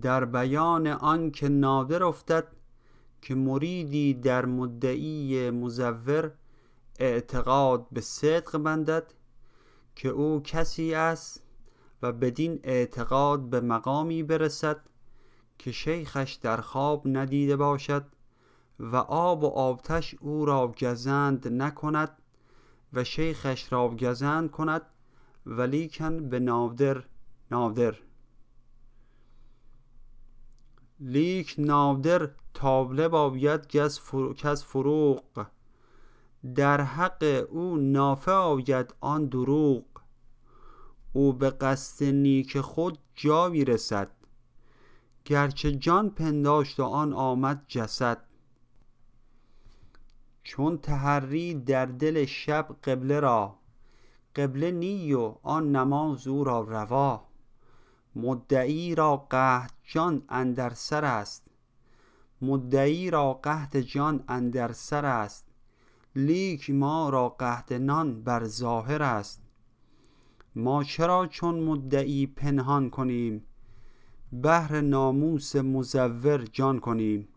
در بیان آن که نادر افتد که مریدی در مدعی مزور اعتقاد به صدق بندد که او کسی است و بدین اعتقاد به مقامی برسد که شیخش در خواب ندیده باشد و آب و آتش او را گزند نکند و شیخش را گزند کند ولیکن به نادر نادر. لیک نادر تابله باید کز فروغ. در حق او نافع آید آن دروغ. او به قصد نیک خود جایی رسد گرچه جان پنداشت و آن آمد جسد. چون تحری در دل شب قبله را قبله نی و آن نماز او را روا. مدعی را قحط جان اندر سر است. مدعی را قحط جان اندر سر است. لیک ما را قحط نان بر ظاهر است. ما چرا چون مدعی پنهان کنیم؟ بهر ناموس مزور جان کنیم.